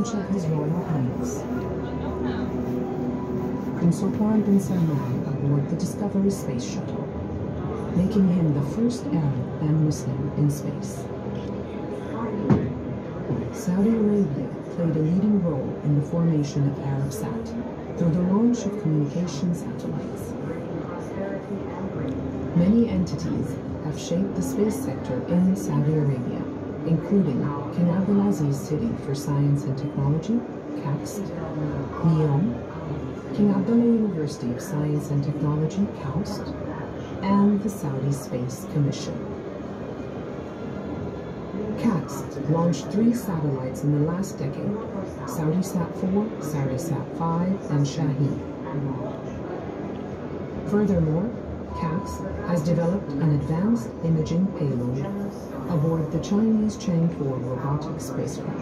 of His Royal Highness. Prince Sultan bin Salman aboard the Discovery Space Shuttle, making him the first Arab and Muslim in space. Saudi Arabia played a leading role in the formation of Arabsat through the launch of communication satellites. Many entities have shaped the space sector in Saudi Arabia, including King Abdulaziz City for Science and Technology, KACST, NEOM, King Abdullah University of Science and Technology, KAUST, and the Saudi Space Commission. KACST launched three satellites in the last decade, Saudi Sat 4, Saudi Sat 5, and Shaheen. Furthermore, KACST has developed an advanced imaging payload aboard the Chinese Chang'e 4 robotic spacecraft.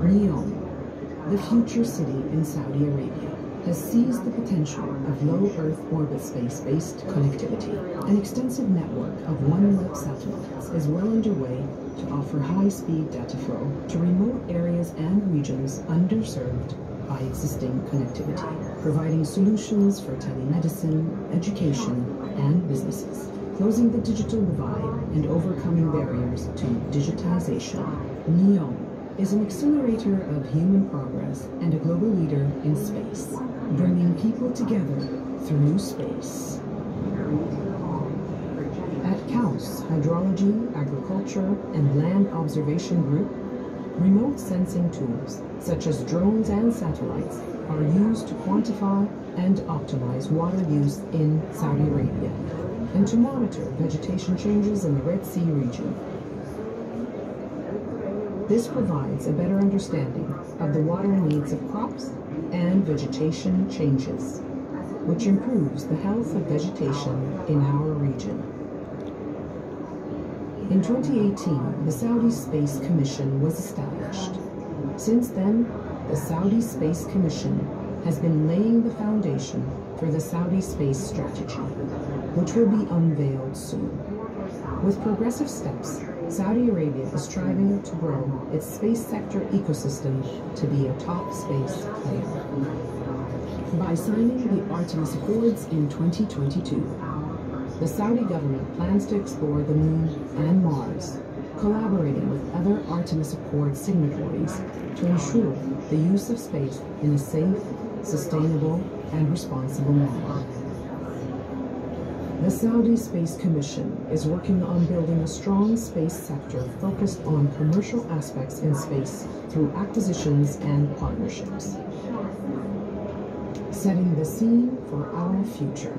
NEOM, the future city in Saudi Arabia, has seized the potential of low Earth orbit space-based connectivity. An extensive network of OneWeb satellites is well underway to offer high-speed data flow to remote areas and regions underserved by existing connectivity, providing solutions for telemedicine, education, and businesses, closing the digital divide and overcoming barriers to digitization. NEOM is an accelerator of human progress and a global leader in space, bringing people together through space. At KAUST Hydrology, Agriculture, and Land Observation Group, remote sensing tools, such as drones and satellites, are used to quantify and optimize water use in Saudi Arabia and to monitor vegetation changes in the Red Sea region this provides a better understanding of the water needs of crops and vegetation changes, which improves the health of vegetation in our region. In 2018, the Saudi Space Commission was established. Since then, the Saudi Space Commission has been laying the foundation for the Saudi space strategy, which will be unveiled soon. With progressive steps, Saudi Arabia is striving to grow its space sector ecosystem to be a top space player. By signing the Artemis Accords in 2022, the Saudi government plans to explore the Moon and Mars, collaborating with other Artemis Accord signatories to ensure the use of space in a safe, sustainable, and responsible manner. The Saudi Space Commission is working on building a strong space sector focused on commercial aspects in space through acquisitions and partnerships. Setting the scene for our future.